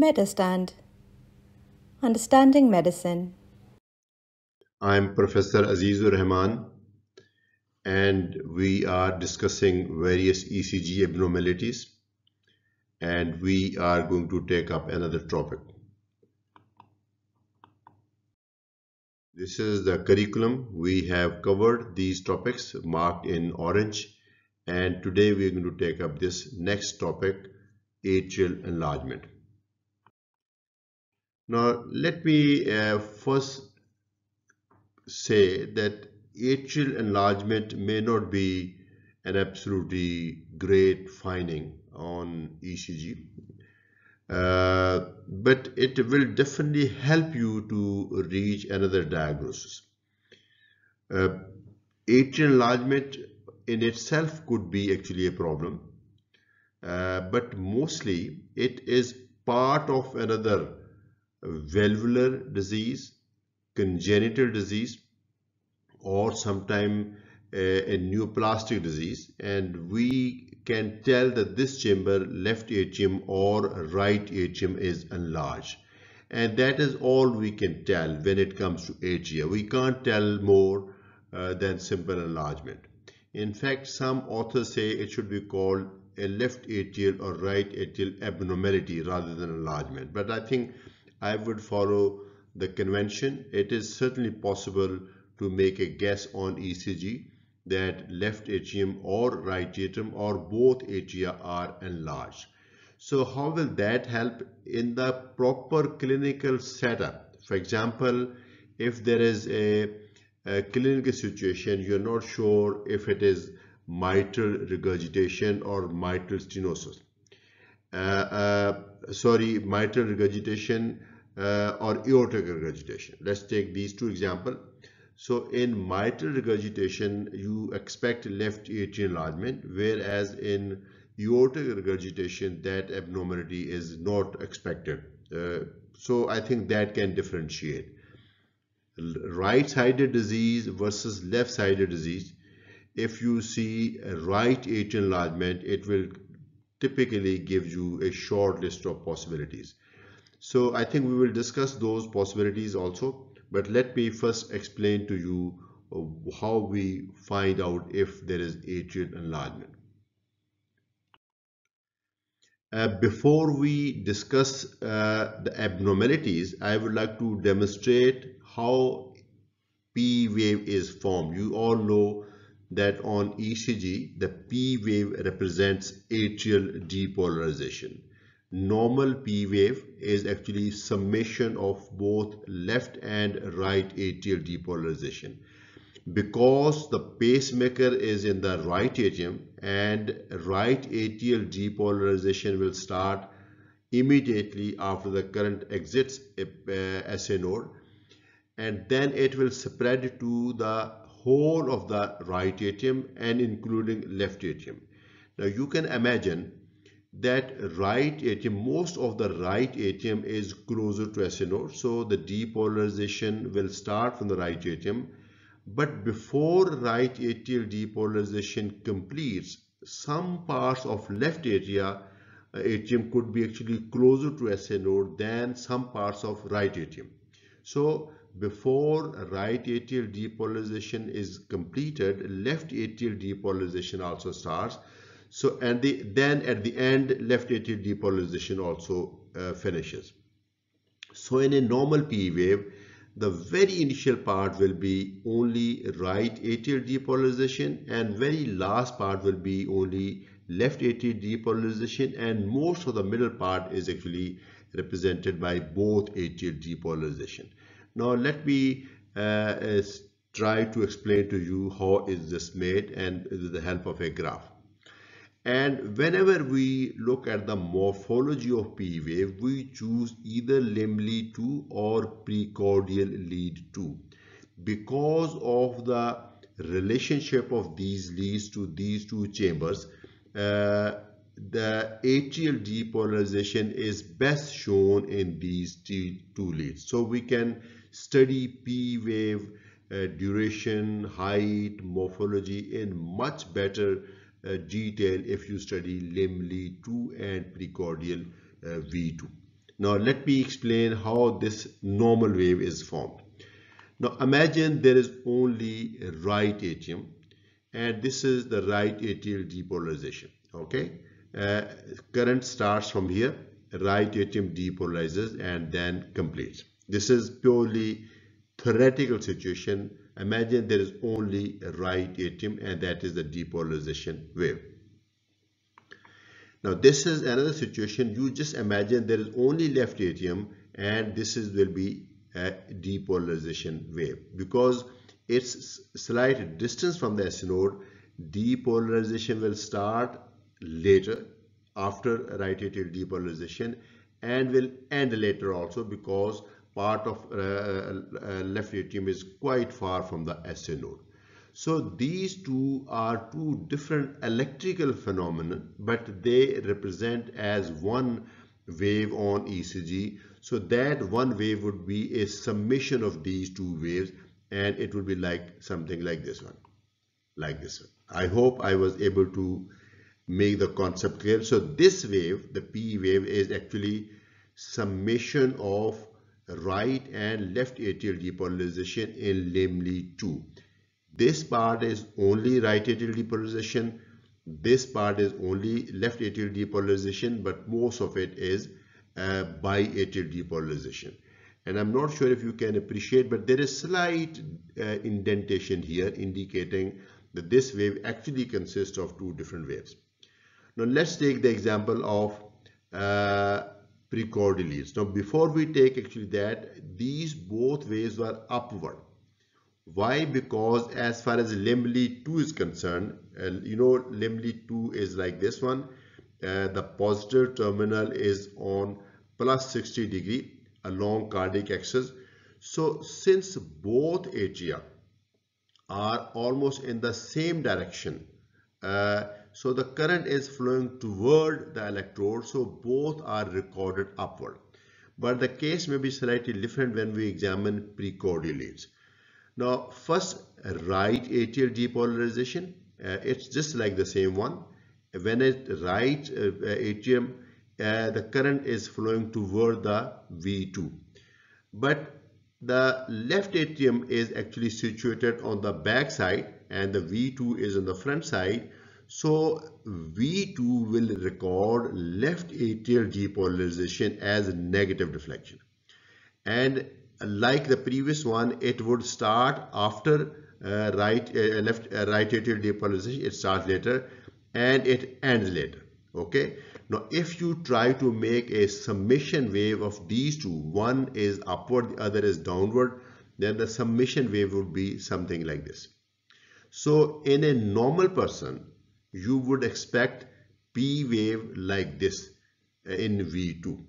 Medurstand Understanding Medicine. I'm Professor Azizur Rahman and we are discussing various ECG abnormalities and we are going to take up another topic. This is the curriculum. We have covered these topics marked in orange and today we are going to take up this next topic atrial enlargement. Now let me uh, first say that atrial enlargement may not be an absolutely great finding on ECG uh, but it will definitely help you to reach another diagnosis. Uh, atrial enlargement in itself could be actually a problem uh, but mostly it is part of another valvular disease, congenital disease, or sometime a, a neoplastic disease and we can tell that this chamber left atrium or right atrium is enlarged and that is all we can tell when it comes to atria. We can't tell more uh, than simple enlargement. In fact, some authors say it should be called a left atrial or right atrial abnormality rather than enlargement. But I think I would follow the convention. It is certainly possible to make a guess on ECG that left atrium or right atrium or both atria are enlarged. So how will that help in the proper clinical setup? For example, if there is a, a clinical situation, you're not sure if it is mitral regurgitation or mitral stenosis. Uh, uh, sorry, mitral regurgitation uh, or aortic regurgitation. Let's take these two examples. So in mitral regurgitation, you expect left atrial enlargement, whereas in aortic regurgitation, that abnormality is not expected. Uh, so I think that can differentiate. Right-sided disease versus left-sided disease. If you see right atrial enlargement, it will typically give you a short list of possibilities. So I think we will discuss those possibilities also. But let me first explain to you uh, how we find out if there is atrial enlargement. Uh, before we discuss uh, the abnormalities, I would like to demonstrate how P wave is formed. You all know that on ECG, the P wave represents atrial depolarization normal P wave is actually summation of both left and right atrial depolarization. Because the pacemaker is in the right atrium and right atrial depolarization will start immediately after the current exits uh, SA node and then it will spread to the whole of the right atrium and including left atrium. Now you can imagine that right atrium, most of the right atrium is closer to node. So the depolarization will start from the right atrium. But before right atrial depolarization completes, some parts of left atria, uh, atrium could be actually closer to node than some parts of right atrium. So before right atrial depolarization is completed, left atrial depolarization also starts. So, and the, then at the end, left atrial depolarization also uh, finishes. So in a normal P wave, the very initial part will be only right atrial depolarization and very last part will be only left atrial depolarization and most of the middle part is actually represented by both atrial depolarization. Now let me uh, try to explain to you how is this made and with the help of a graph. And whenever we look at the morphology of P wave, we choose either limb lead 2 or precordial lead 2 because of the relationship of these leads to these two chambers. Uh, the atrial depolarization is best shown in these two leads. So we can study P wave uh, duration, height, morphology in much better uh, detail if you study limb lead 2 and precordial uh, V2. Now let me explain how this normal wave is formed. Now imagine there is only right atrium and this is the right atrial depolarization. Okay, uh, current starts from here, right atrium depolarizes and then completes. This is purely theoretical situation. Imagine there is only a right atrium and that is the depolarization wave. Now this is another situation. You just imagine there is only left atrium and this is will be a depolarization wave because it's slight distance from the S node depolarization will start later after right atrial depolarization and will end later also because part of uh, uh, left atrium is quite far from the SA node. So these two are two different electrical phenomena but they represent as one wave on ECG. So that one wave would be a summation of these two waves and it would be like something like this one, like this one. I hope I was able to make the concept clear. So this wave, the P wave is actually summation of right and left atrial depolarization in limb 2. This part is only right atrial depolarization. This part is only left atrial depolarization, but most of it is uh, biatrial depolarization. And I'm not sure if you can appreciate, but there is slight uh, indentation here indicating that this wave actually consists of two different waves. Now let's take the example of uh, precordial leads. Now before we take actually that, these both waves were upward. Why? Because as far as limb 2 is concerned, uh, you know limb 2 is like this one. Uh, the positive terminal is on plus 60 degree along cardiac axis. So since both atria are almost in the same direction, uh, so the current is flowing toward the electrode, so both are recorded upward. But the case may be slightly different when we examine precordial leads. Now, first, right atrial depolarization. Uh, it's just like the same one. When it right uh, atrium, uh, the current is flowing toward the V2. But the left atrium is actually situated on the back side and the V2 is on the front side. So V2 will record left atrial depolarization as negative deflection. And like the previous one, it would start after uh, right uh, left uh, right atrial depolarization. It starts later and it ends later. Okay. Now, if you try to make a summation wave of these two, one is upward, the other is downward, then the summation wave would be something like this. So, in a normal person, you would expect P wave like this in V2.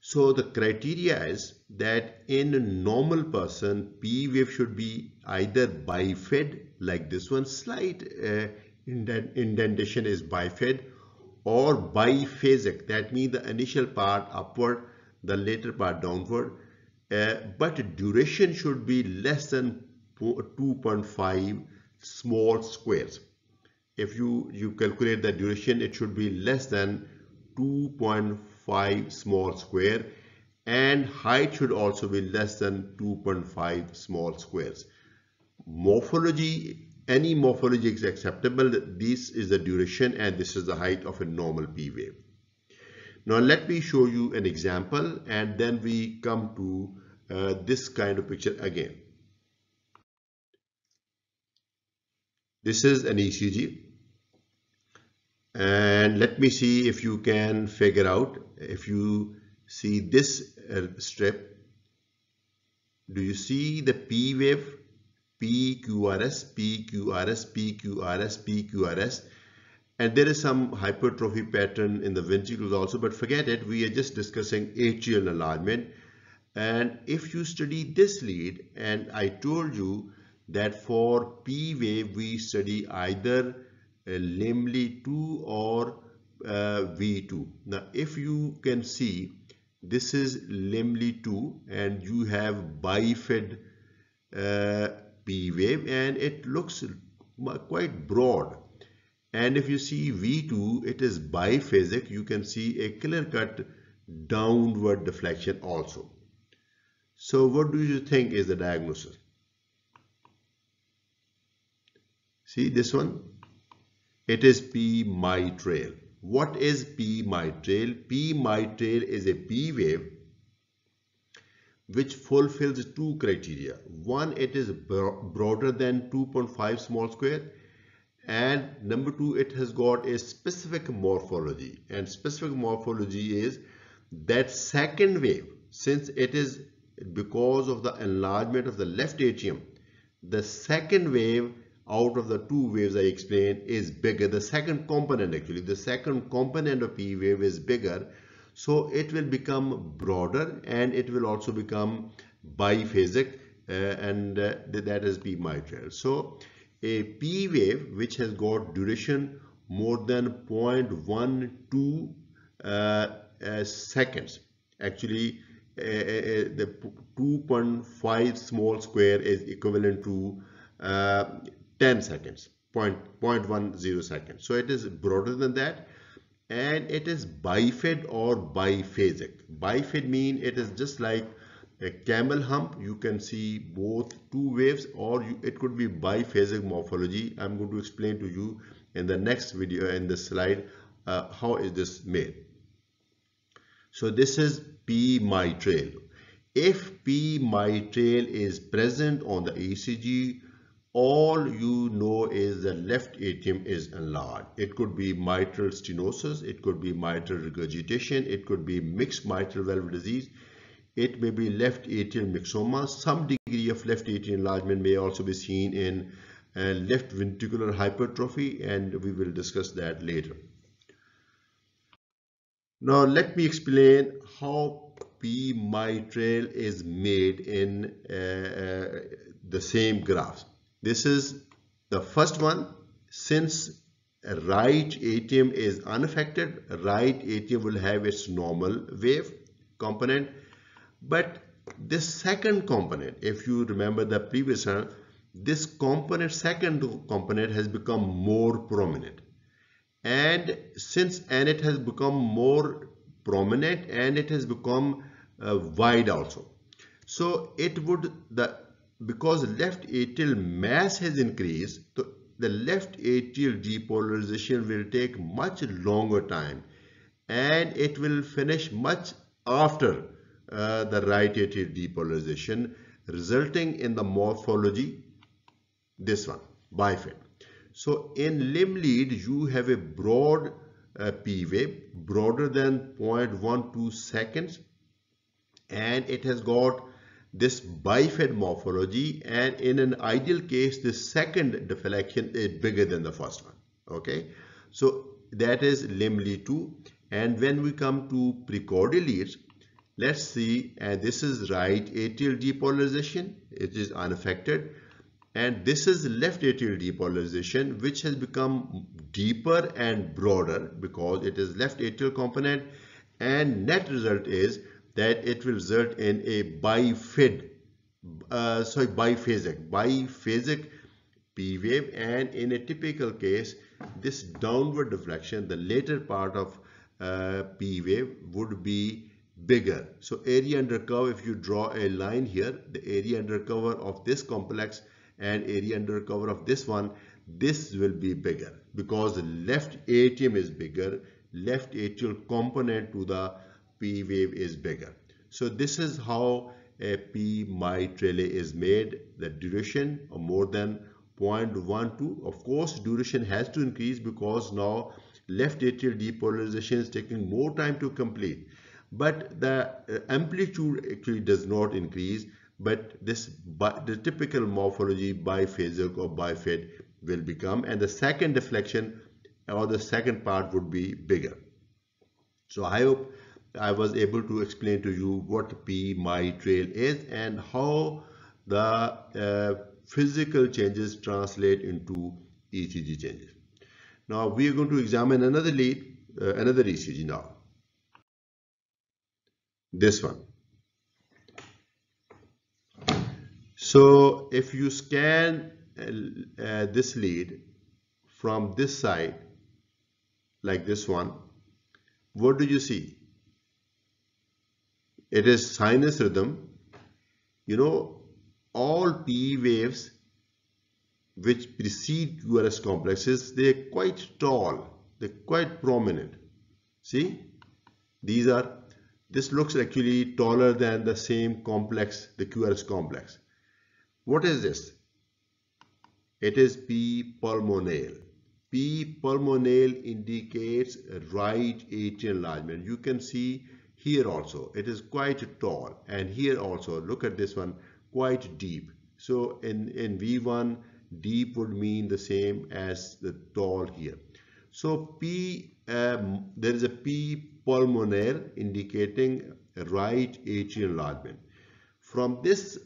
So the criteria is that in a normal person, P wave should be either bifid like this one, slight uh, indentation is bifid or biphasic. That means the initial part upward, the later part downward. Uh, but duration should be less than 2.5 small squares if you, you calculate the duration, it should be less than 2.5 small square and height should also be less than 2.5 small squares. Morphology, any morphology is acceptable. This is the duration and this is the height of a normal P wave. Now let me show you an example and then we come to uh, this kind of picture again. This is an ECG and let me see if you can figure out if you see this uh, strip do you see the P wave? PQRS PQRS PQRS PQRS and there is some hypertrophy pattern in the ventricles also but forget it we are just discussing atrial enlargement and if you study this lead and I told you that for P wave we study either limb 2 or uh, V2. Now, if you can see, this is limb 2 and you have bifid uh, P wave and it looks quite broad. And if you see V2, it is biphasic. You can see a clear cut downward deflection also. So what do you think is the diagnosis? See this one? It is P mitral. What is P mitral? P mitral is a P wave which fulfills two criteria. One, it is broader than 2.5 small square and number two, it has got a specific morphology and specific morphology is that second wave since it is because of the enlargement of the left atrium the second wave out of the two waves I explained is bigger. The second component actually the second component of P wave is bigger. So it will become broader and it will also become biphasic uh, and uh, that is P mitral. So a P wave which has got duration more than 0.12 uh, uh, seconds actually uh, uh, the 2.5 small square is equivalent to uh, 10 seconds, 0.10 seconds. So it is broader than that and it is bifid or biphasic. Bifid mean it is just like a camel hump. You can see both two waves or you, it could be biphasic morphology. I'm going to explain to you in the next video in this slide uh, how is this made. So this is P mitral. If P mitral is present on the ECG all you know is the left atrium is enlarged. It could be mitral stenosis, it could be mitral regurgitation, it could be mixed mitral valve disease, it may be left atrial myxoma. Some degree of left atrial enlargement may also be seen in uh, left ventricular hypertrophy and we will discuss that later. Now let me explain how P mitral is made in uh, uh, the same graphs. This is the first one. Since right atrium is unaffected, right atrium will have its normal wave component. But this second component, if you remember the previous one, this component, second component has become more prominent. And since and it has become more prominent and it has become uh, wide also. So it would, the because left atrial mass has increased, so the left atrial depolarization will take much longer time and it will finish much after uh, the right atrial depolarization resulting in the morphology this one bifid. So in limb lead you have a broad uh, p wave broader than 0.12 seconds and it has got this bifid morphology and in an ideal case the second deflection is bigger than the first one okay? So that is limb lead 2 and when we come to precordial leads let's see and this is right atrial depolarization it is unaffected. And this is left atrial depolarization which has become deeper and broader because it is left atrial component. And net result is that it will result in a bifid, uh, sorry, biphasic, biphasic P wave and in a typical case, this downward deflection, the later part of uh, P wave would be bigger. So area under curve, if you draw a line here, the area under cover of this complex and area under cover of this one, this will be bigger because the left atrium is bigger, left atrial component to the P wave is bigger. So this is how a P mitral is made. The duration of more than 0.12. Of course, duration has to increase because now left atrial depolarization is taking more time to complete. But the uh, amplitude actually does not increase. But this the typical morphology biphasic or bifid will become and the second deflection or the second part would be bigger. So I hope I was able to explain to you what P mitral is and how the uh, physical changes translate into ECG changes. Now we are going to examine another lead, uh, another ECG now. This one. So if you scan uh, uh this lead from this side, like this one, what do you see? It is sinus rhythm. You know, all P waves which precede QRS complexes, they're quite tall, they're quite prominent. See, these are, this looks actually taller than the same complex, the QRS complex. What is this? It is P pulmonale. P pulmonale indicates right atrial enlargement. You can see here also, it is quite tall and here also, look at this one, quite deep. So in, in V1, deep would mean the same as the tall here. So P, um, there is a P pulmonale indicating right atrial enlargement. From this,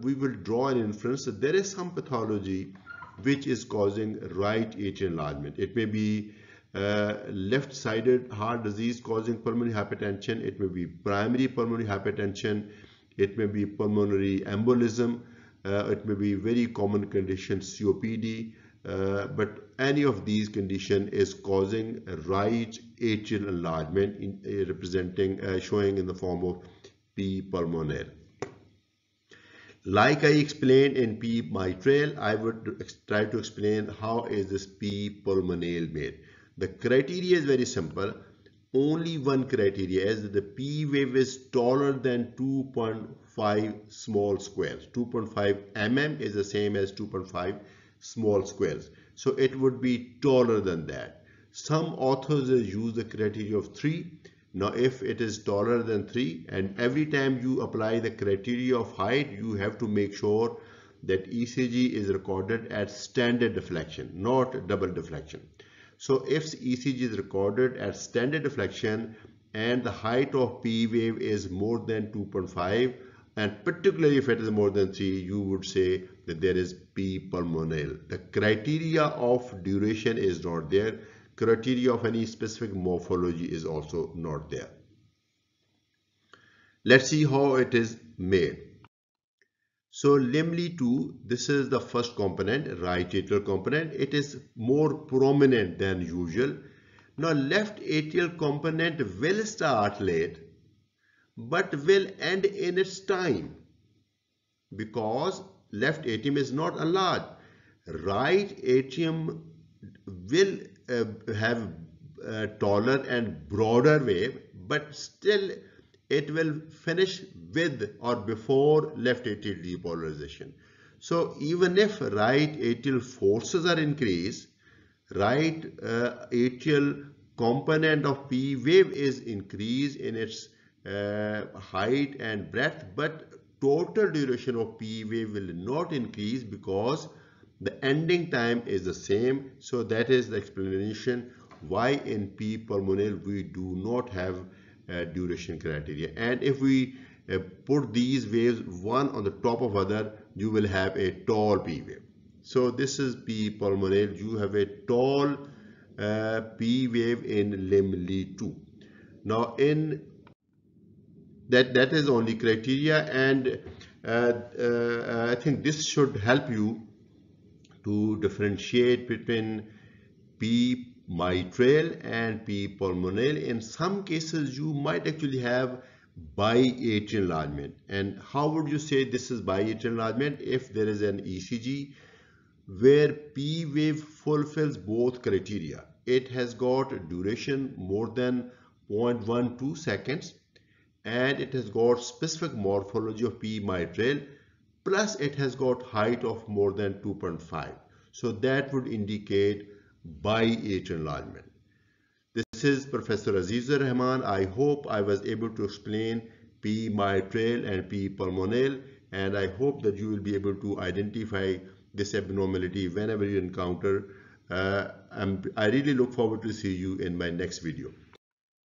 we will draw an inference that there is some pathology which is causing right atrial enlargement. It may be uh, left-sided heart disease causing pulmonary hypertension. It may be primary pulmonary hypertension. It may be pulmonary embolism. Uh, it may be very common condition COPD. Uh, but any of these condition is causing right atrial enlargement in, uh, representing uh, showing in the form of P pulmonale. Like I explained in P mitral, I would try to explain how is this P pulmonale made. The criteria is very simple. Only one criteria is that the P wave is taller than 2.5 small squares. 2.5 mm is the same as 2.5 small squares. So it would be taller than that. Some authors use the criteria of 3 now if it is taller than 3 and every time you apply the criteria of height you have to make sure that ECG is recorded at standard deflection not double deflection. So if ECG is recorded at standard deflection and the height of P wave is more than 2.5 and particularly if it is more than 3 you would say that there is P pulmonale. The criteria of duration is not there criteria of any specific morphology is also not there. Let's see how it is made. So limb 2, this is the first component, right atrial component. It is more prominent than usual. Now left atrial component will start late, but will end in its time because left atrium is not enlarged. Right atrium will uh, have a taller and broader wave but still it will finish with or before left atrial depolarization. So even if right atrial forces are increased, right uh, atrial component of P wave is increased in its uh, height and breadth but total duration of P wave will not increase because the ending time is the same. So that is the explanation why in P pulmonale we do not have duration criteria. And if we uh, put these waves one on the top of other, you will have a tall P wave. So this is P pulmonale. You have a tall uh, P wave in limb lead 2. Now in that that is only criteria and uh, uh, I think this should help you to differentiate between P mitral and P pulmonale. In some cases, you might actually have biatrial enlargement. And how would you say this is biatrial enlargement? If there is an ECG where P wave fulfills both criteria. It has got duration more than 0.12 seconds and it has got specific morphology of P mitral plus it has got height of more than 2.5. So that would indicate biatrial enlargement. This is Professor Azizur Rahman. I hope I was able to explain P mitral and P pulmonale and I hope that you will be able to identify this abnormality whenever you encounter. Uh, i really look forward to see you in my next video.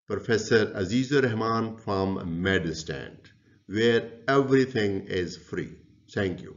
Professor Azizur Rahman from Medurstand, where everything is free. Thank you.